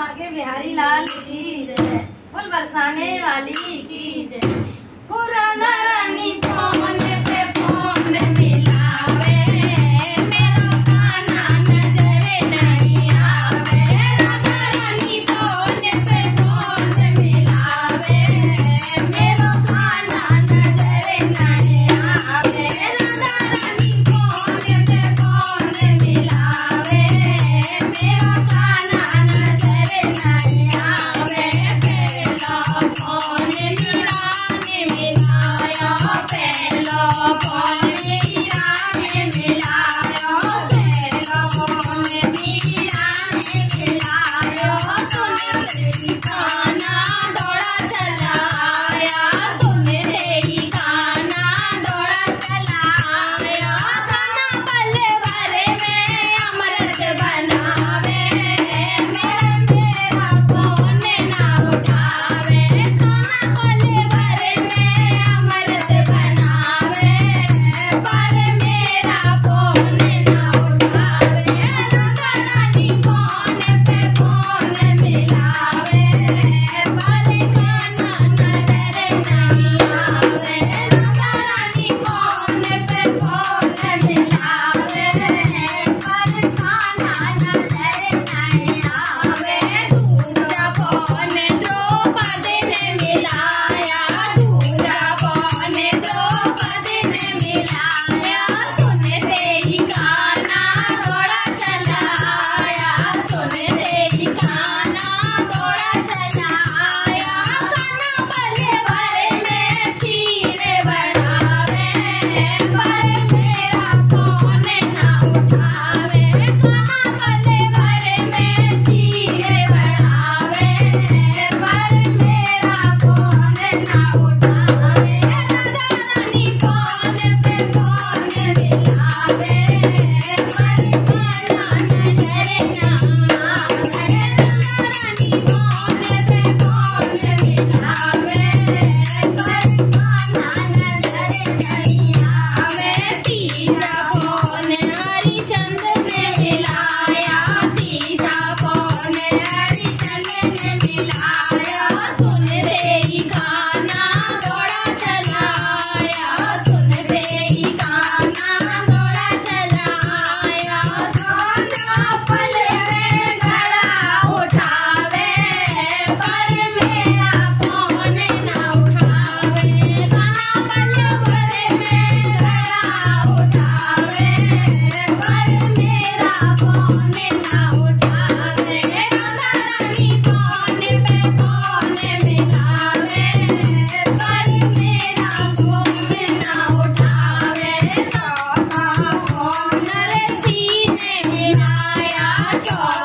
बागे बिहारी लाल की जय। फूल बरसाने वाली की जय। पुराना रानी I have Nacho.